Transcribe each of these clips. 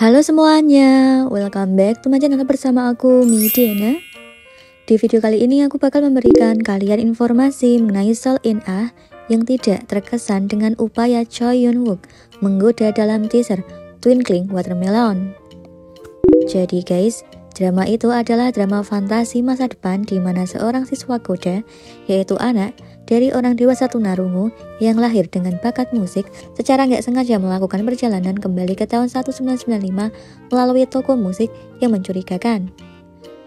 Halo semuanya, welcome back to my channel bersama aku Midena. Di video kali ini aku bakal memberikan kalian informasi mengenai Sol In Ah yang tidak terkesan dengan upaya Choi Yun Wook menggoda dalam teaser Twinkling Watermelon. Jadi guys, drama itu adalah drama fantasi masa depan di mana seorang siswa koda, yaitu anak, dari orang dewasa tunarungu yang lahir dengan bakat musik secara nggak sengaja melakukan perjalanan kembali ke tahun 1995 melalui toko musik yang mencurigakan.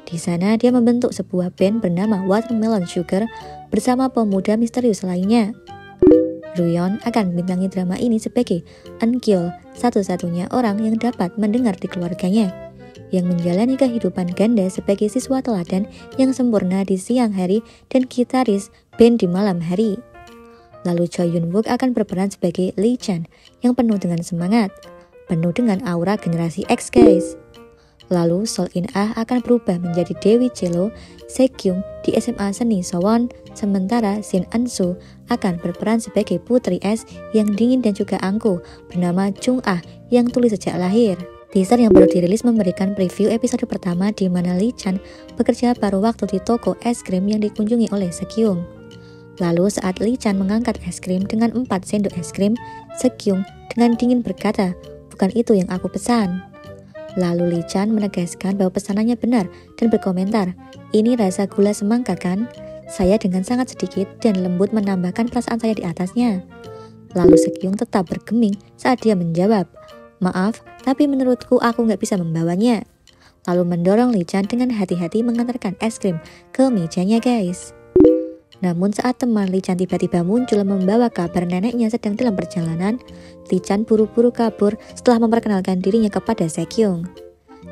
Di sana dia membentuk sebuah band bernama Watermelon Sugar bersama pemuda misterius lainnya. Ruyon akan membintangi drama ini sebagai Enkyo, satu-satunya orang yang dapat mendengar di keluarganya yang menjalani kehidupan ganda sebagai siswa teladan yang sempurna di siang hari dan gitaris band di malam hari. Lalu Choi Yun Wook akan berperan sebagai Lee Chan yang penuh dengan semangat, penuh dengan aura generasi X guys. Lalu Sol In Ah akan berubah menjadi Dewi Chelo Sekyung di SMA Seni Sowon, sementara Shin Ansu akan berperan sebagai putri S yang dingin dan juga angkuh bernama Chung Ah yang tulis sejak lahir. Teaser yang baru dirilis memberikan preview episode pertama di mana Lee Chan bekerja paruh waktu di toko es krim yang dikunjungi oleh Sekyung. Lalu saat Lee Chan mengangkat es krim dengan 4 sendok es krim, Sekyung dengan dingin berkata, bukan itu yang aku pesan. Lalu Lee Chan menegaskan bahwa pesanannya benar dan berkomentar, ini rasa gula semangka kan? Saya dengan sangat sedikit dan lembut menambahkan perasaan saya di atasnya. Lalu Sekyung tetap bergeming saat dia menjawab, Maaf, tapi menurutku aku nggak bisa membawanya. Lalu mendorong Lichan dengan hati-hati mengantarkan es krim ke mejanya guys. Namun saat teman Lichan tiba-tiba muncul membawa kabar neneknya sedang dalam perjalanan, Lichan buru-buru kabur setelah memperkenalkan dirinya kepada Sekyung.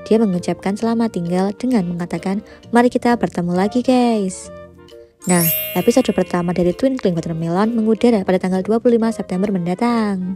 Dia mengucapkan selamat tinggal dengan mengatakan, mari kita bertemu lagi guys. Nah, episode pertama dari Twinkling Watermelon mengudara pada tanggal 25 September mendatang.